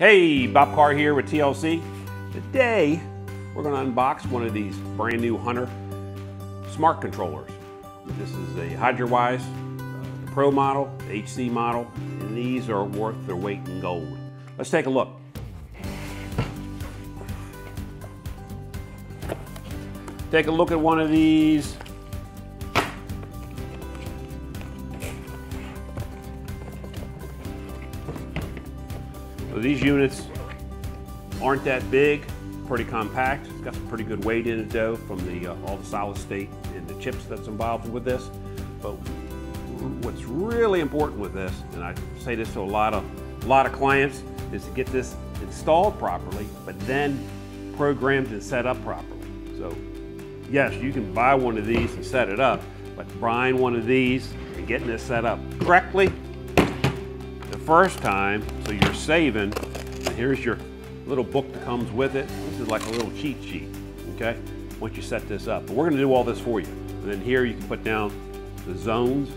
Hey, Bob Carr here with TLC. Today, we're going to unbox one of these brand new Hunter smart controllers. This is a Hydrawise uh, Pro model, HC model, and these are worth their weight in gold. Let's take a look. Take a look at one of these. So these units aren't that big, pretty compact. It's got some pretty good weight in it though from the uh, all the solid state and the chips that's involved with this. But what's really important with this, and I say this to a lot of a lot of clients, is to get this installed properly, but then programmed and set up properly. So yes, you can buy one of these and set it up, but buying one of these and getting this set up correctly first time, so you're saving, and here's your little book that comes with it. This is like a little cheat sheet, okay? Once you set this up. But we're gonna do all this for you. And then here you can put down the zones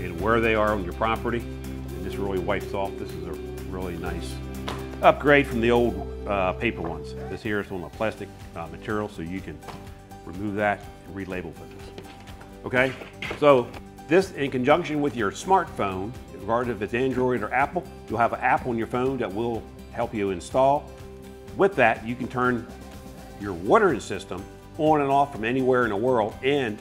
and where they are on your property. And this really wipes off. This is a really nice upgrade from the old uh, paper ones. This here is on a plastic uh, material, so you can remove that and relabel this. Okay, so this in conjunction with your smartphone, regardless if it's Android or Apple, you'll have an app on your phone that will help you install. With that, you can turn your watering system on and off from anywhere in the world. And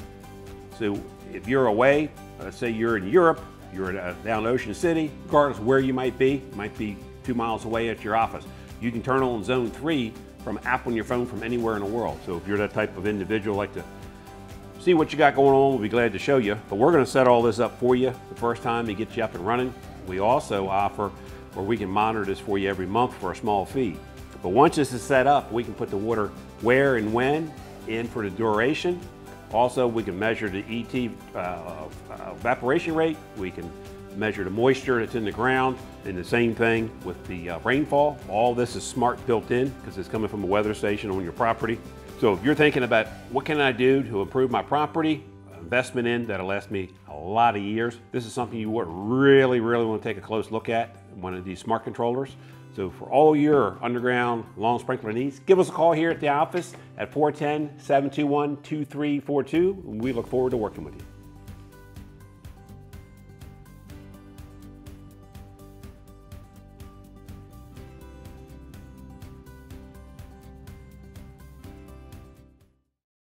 so if you're away, let's say you're in Europe, you're in, uh, down Ocean City, regardless where you might be, might be two miles away at your office, you can turn on zone three from app on your phone from anywhere in the world. So if you're that type of individual like to see what you got going on, we'll be glad to show you. But we're gonna set all this up for you the first time to get you up and running. We also offer where we can monitor this for you every month for a small fee. But once this is set up, we can put the water where and when in for the duration. Also, we can measure the ET uh, evaporation rate. We can measure the moisture that's in the ground, and the same thing with the uh, rainfall. All this is smart built in because it's coming from a weather station on your property. So if you're thinking about what can I do to improve my property, investment in that'll last me a lot of years, this is something you would really, really want to take a close look at, one of these smart controllers. So for all your underground lawn sprinkler needs, give us a call here at the office at 410-721-2342. We look forward to working with you.